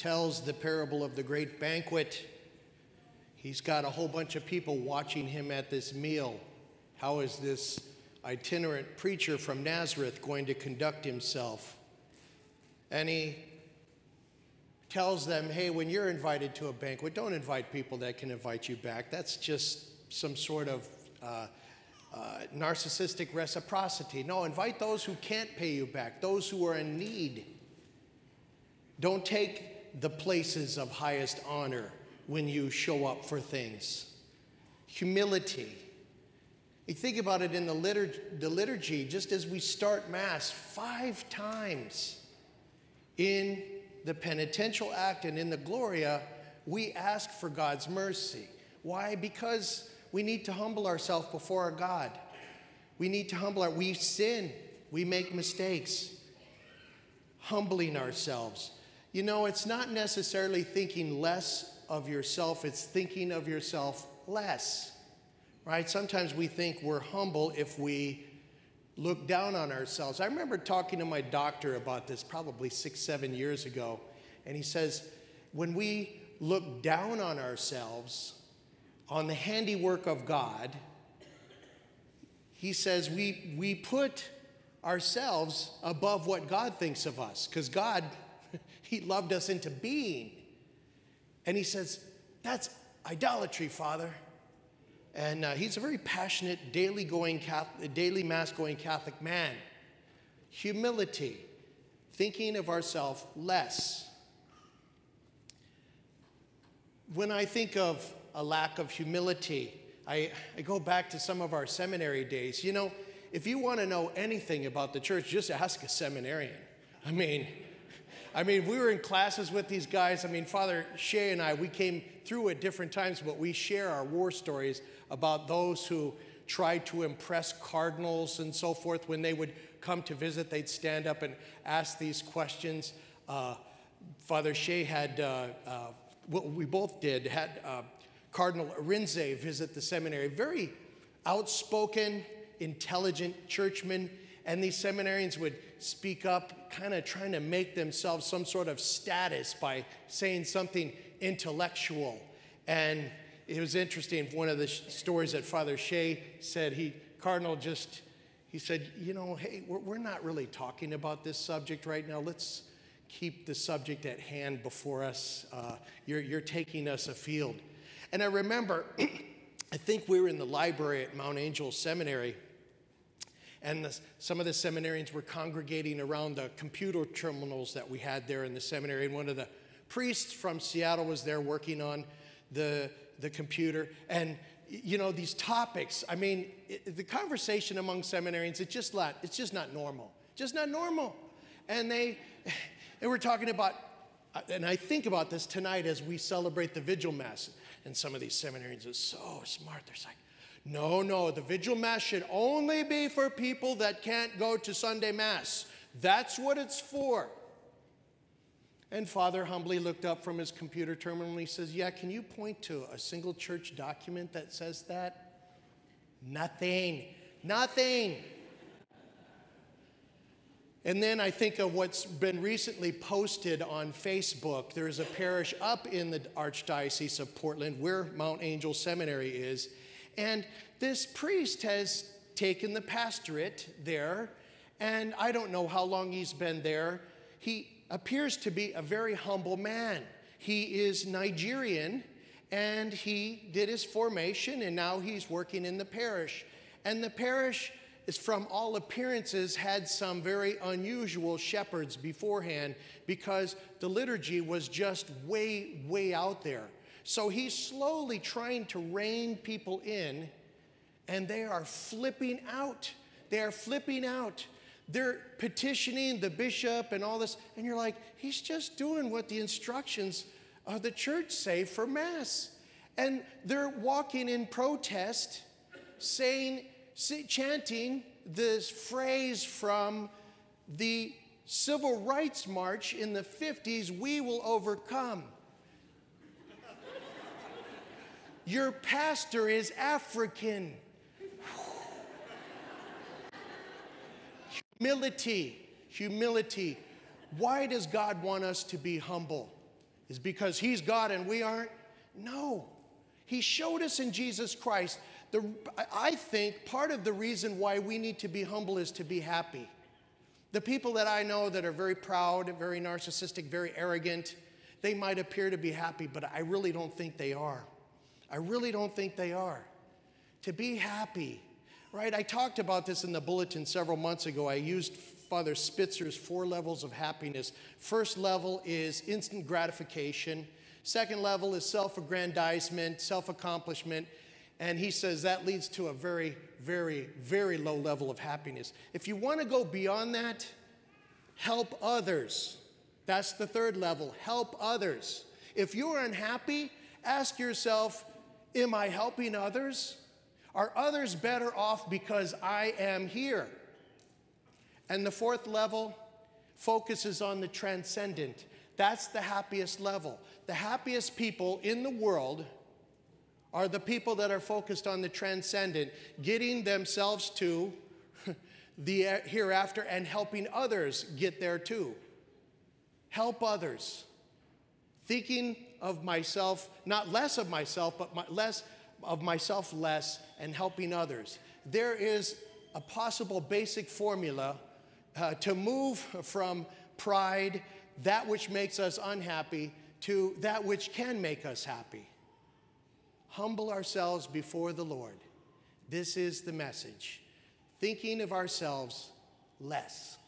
tells the parable of the great banquet. He's got a whole bunch of people watching him at this meal. How is this itinerant preacher from Nazareth going to conduct himself? And he tells them, hey, when you're invited to a banquet, don't invite people that can invite you back. That's just some sort of uh, uh, narcissistic reciprocity. No, invite those who can't pay you back, those who are in need. Don't take the places of highest honor when you show up for things. Humility. You think about it in the, liturg- the liturgy, just as we start Mass, five times in the penitential act and in the Gloria, we ask for God's mercy. Why? Because we need to humble ourselves before our God. We need to humble our, we sin, we make mistakes. Humbling ourselves. You know, it's not necessarily thinking less of yourself, it's thinking of yourself less, right? Sometimes we think we're humble if we look down on ourselves. I remember talking to my doctor about this probably six, seven years ago, and he says, when we look down on ourselves, on the handiwork of God, he says we, we put ourselves above what God thinks of us because God, He loved us into being. And He says, That's idolatry, Father. And uh, he's a very passionate, daily going, Catholic, daily mass going Catholic man. Humility, thinking of ourselves less. When I think of a lack of humility. I, I go back to some of our seminary days. You know, if you want to know anything about the church, just ask a seminarian. I mean, I mean, we were in classes with these guys. I mean, Father Shea and I, we came through at different times, but we share our war stories about those who tried to impress cardinals and so forth. When they would come to visit, they'd stand up and ask these questions. Uh, Father Shea had, uh, uh, what we both did, had uh, Cardinal Arinze visit the seminary. Very outspoken, intelligent churchman. And these seminarians would speak up, kind of trying to make themselves some sort of status by saying something intellectual. And it was interesting. One of the stories that Father Shea said, he, Cardinal just, he said, you know, hey, we're, we're not really talking about this subject right now. Let's keep the subject at hand before us. Uh, you're, you're taking us afield. And I remember, I think we were in the library at Mount Angel Seminary, and the, some of the seminarians were congregating around the computer terminals that we had there in the seminary. And one of the priests from Seattle was there working on the, the computer. And you know these topics i mean it, the conversation among seminarians it's just not it's just not normal just not normal and they they were talking about uh, and i think about this tonight as we celebrate the vigil mass and some of these seminarians are so smart. They're like, no, no, the vigil mass should only be for people that can't go to Sunday mass. That's what it's for. And Father humbly looked up from his computer terminal and he says, Yeah, can you point to a single church document that says that? Nothing. Nothing. And then I think of what's been recently posted on Facebook. There's a parish up in the Archdiocese of Portland where Mount Angel Seminary is. And this priest has taken the pastorate there. And I don't know how long he's been there. He appears to be a very humble man. He is Nigerian and he did his formation and now he's working in the parish. And the parish is from all appearances had some very unusual shepherds beforehand because the liturgy was just way, way out there. So he's slowly trying to rein people in, and they are flipping out. They are flipping out. They're petitioning the bishop and all this, and you're like, he's just doing what the instructions of the church say for Mass. And they're walking in protest, saying, chanting this phrase from the Civil Rights March in the 50s we will overcome. Your pastor is African. humility, humility. Why does God want us to be humble? is because he's God and we aren't? No. He showed us in Jesus Christ. The, I think part of the reason why we need to be humble is to be happy. The people that I know that are very proud, very narcissistic, very arrogant, they might appear to be happy, but I really don't think they are. I really don't think they are. To be happy, right? I talked about this in the bulletin several months ago. I used Father Spitzer's four levels of happiness. First level is instant gratification. Second level is self aggrandizement, self accomplishment. And he says that leads to a very, very, very low level of happiness. If you want to go beyond that, help others. That's the third level help others. If you're unhappy, ask yourself, Am I helping others? Are others better off because I am here? And the fourth level focuses on the transcendent. That's the happiest level. The happiest people in the world are the people that are focused on the transcendent, getting themselves to the hereafter and helping others get there too. Help others. Thinking of myself, not less of myself, but my, less of myself less and helping others. There is a possible basic formula uh, to move from pride, that which makes us unhappy, to that which can make us happy. Humble ourselves before the Lord. This is the message. Thinking of ourselves less.